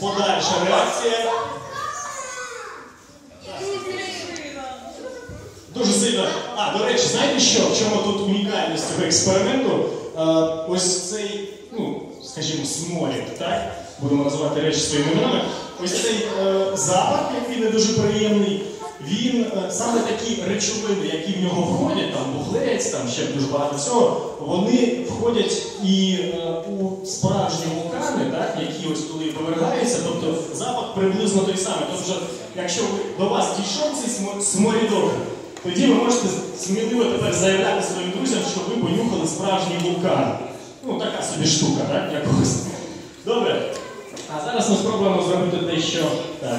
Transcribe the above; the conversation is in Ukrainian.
подальша реакція. Дуже сильно. А, до речі, знаєте що? В чому тут унікальність цього експерименту? Е, ось цей, ну, скажімо, сморід, так? Будемо називати речі своїми іменами. Ось цей е, запах, який не дуже приємний, він е, саме такі речовини, які в нього входять, там вуглець, там ще дуже багато всього, вони входять і е, у справжні вулкани, так, які ось коли повергаються, тобто запах приблизно той самий. Тобто, якщо до вас дійшов цей смо- сморідок, тоді ви можете сміливо тепер заявляти своїм друзям, що ви понюхали справжній вулкан. Ну, така собі штука, так? Якось. Добре. А зараз ми спробуємо зробити дещо так.